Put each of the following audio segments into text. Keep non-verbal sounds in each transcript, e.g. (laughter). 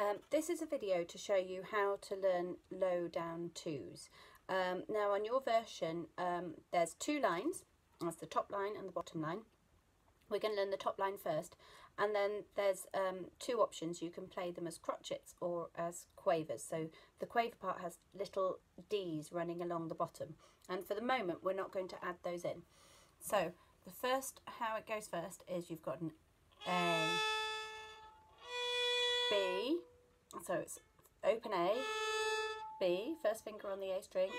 Um, this is a video to show you how to learn low down twos. Um, now on your version um, there's two lines, that's the top line and the bottom line. We're going to learn the top line first and then there's um, two options. You can play them as crotchets or as quavers. So the quaver part has little D's running along the bottom and for the moment we're not going to add those in. So the first, how it goes first is you've got an A, B, so it's open A, B, first finger on the A string,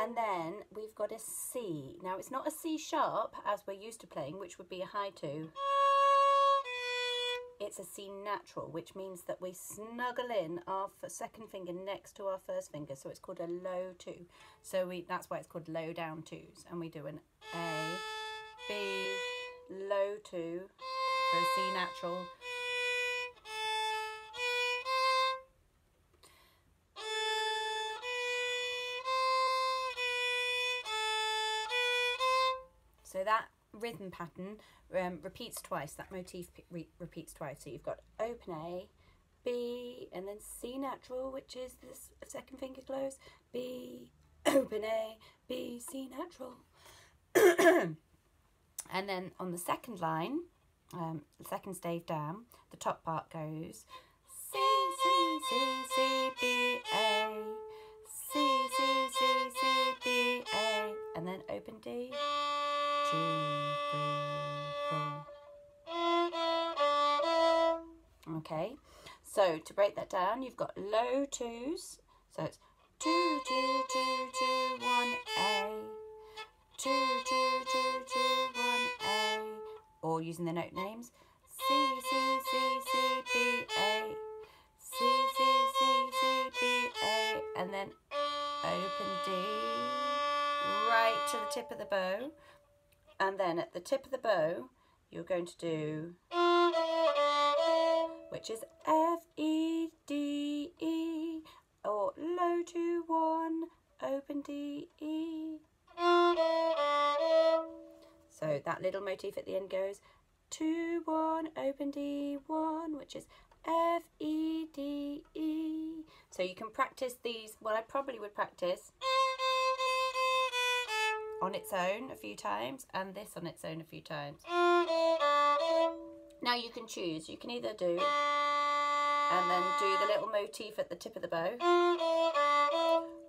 and then we've got a C. Now it's not a C sharp as we're used to playing, which would be a high two. It's a C natural, which means that we snuggle in our second finger next to our first finger, so it's called a low two. So we that's why it's called low down twos, and we do an A, B, low two for a C natural, So that rhythm pattern um, repeats twice, that motif re repeats twice. So you've got open A, B, and then C natural, which is the second finger close, B, (coughs) open A, B, C natural. (coughs) and then on the second line, um, the second stave down, the top part goes Okay, so to break that down, you've got low twos. So it's two, two, two, two, one, A, two, two, two, two, one, A, or using the note names, C, C, C, C, B, A, C, C, C, C, B, A, and then open D right to the tip of the bow and then at the tip of the bow you're going two do which is F E D E or low to one open D E. So that little motif at the end goes two one open D one which is F E D E. So you can practice these well I probably would practice on its own a few times and this on its own a few times. Now you can choose. You can either do and then do the little motif at the tip of the bow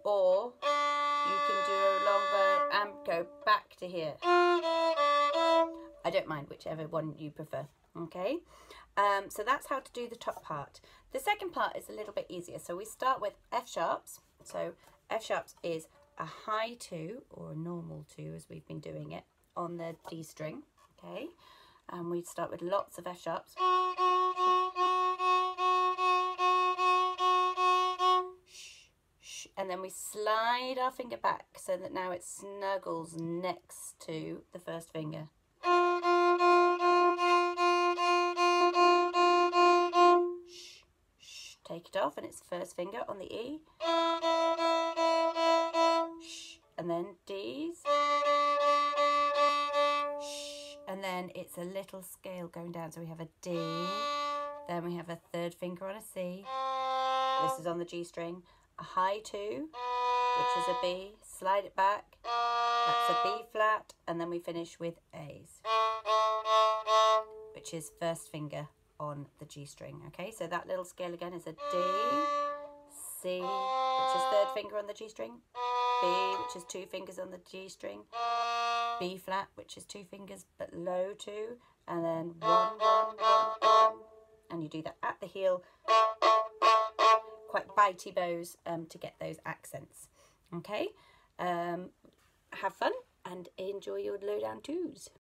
or you can do a long bow and go back to here. I don't mind whichever one you prefer. Okay, um, so that's how to do the top part. The second part is a little bit easier. So we start with F sharps. So F sharps is a high two or a normal two as we've been doing it on the D string okay? And we start with lots of F sharps. And then we slide our finger back so that now it snuggles next to the first finger. Take it off and it's first finger on the E and then D's. And then it's a little scale going down. So we have a D, then we have a third finger on a C. This is on the G string. A high two, which is a B. Slide it back. That's a B flat. And then we finish with A's, which is first finger on the G string. Okay, so that little scale again is a D, C, which is third finger on the G string, B, which is two fingers on the G string, B flat, which is two fingers but low two, and then one, one, one, one, and you do that at the heel, quite bitey bows um, to get those accents. Okay, um, have fun and enjoy your low down twos.